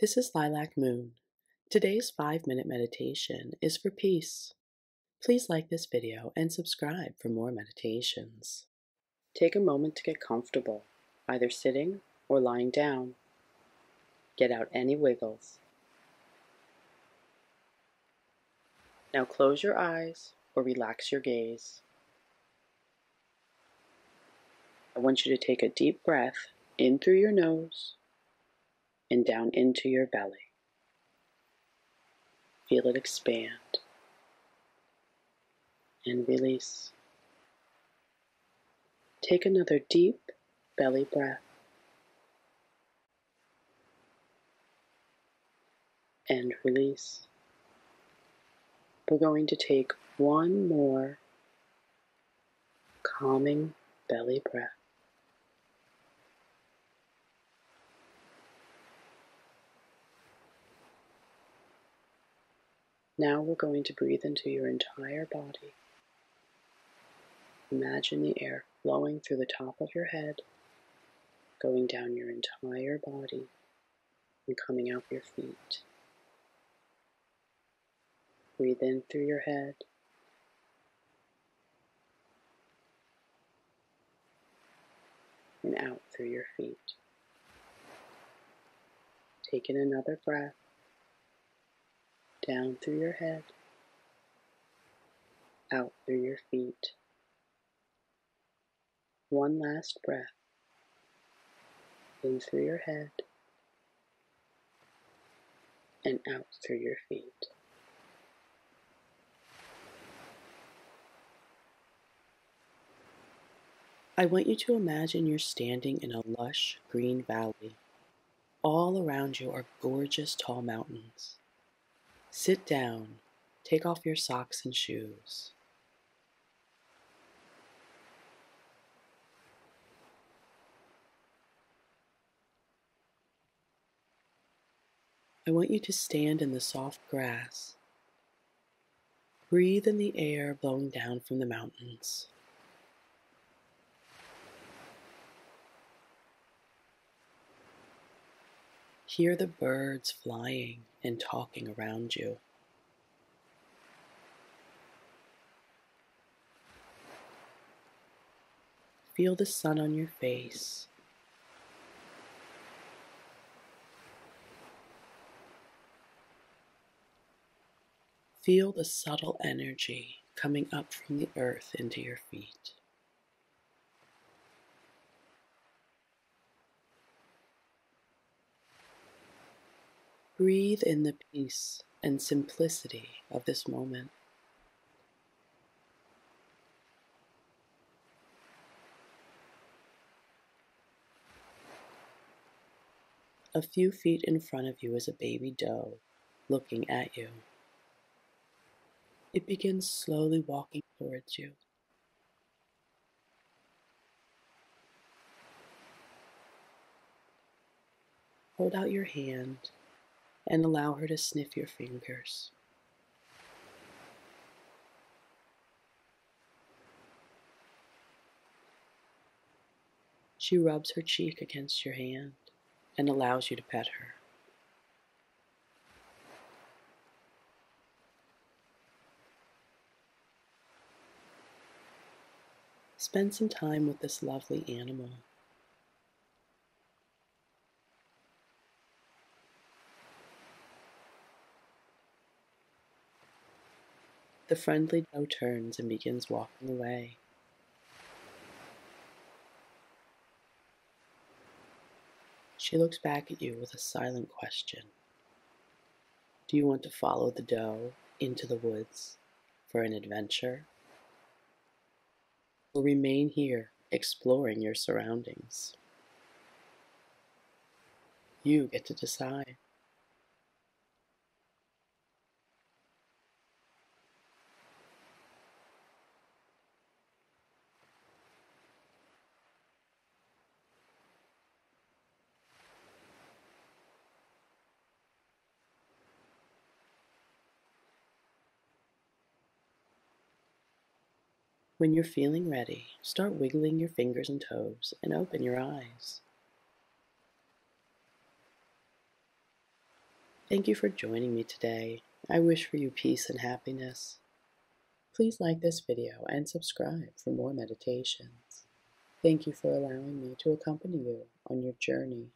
This is Lilac Moon. Today's 5 minute meditation is for peace. Please like this video and subscribe for more meditations. Take a moment to get comfortable, either sitting or lying down. Get out any wiggles. Now close your eyes or relax your gaze. I want you to take a deep breath in through your nose and down into your belly. Feel it expand and release. Take another deep belly breath and release. We're going to take one more calming belly breath. Now we're going to breathe into your entire body. Imagine the air flowing through the top of your head, going down your entire body, and coming out your feet. Breathe in through your head. And out through your feet. Take in another breath down through your head, out through your feet. One last breath in through your head and out through your feet. I want you to imagine you're standing in a lush green valley. All around you are gorgeous tall mountains. Sit down. Take off your socks and shoes. I want you to stand in the soft grass. Breathe in the air blowing down from the mountains. Hear the birds flying and talking around you. Feel the sun on your face. Feel the subtle energy coming up from the earth into your feet. Breathe in the peace and simplicity of this moment. A few feet in front of you is a baby doe looking at you. It begins slowly walking towards you. Hold out your hand and allow her to sniff your fingers. She rubs her cheek against your hand and allows you to pet her. Spend some time with this lovely animal. The friendly doe turns and begins walking away. She looks back at you with a silent question. Do you want to follow the doe into the woods for an adventure? Or remain here exploring your surroundings? You get to decide. When you're feeling ready, start wiggling your fingers and toes and open your eyes. Thank you for joining me today. I wish for you peace and happiness. Please like this video and subscribe for more meditations. Thank you for allowing me to accompany you on your journey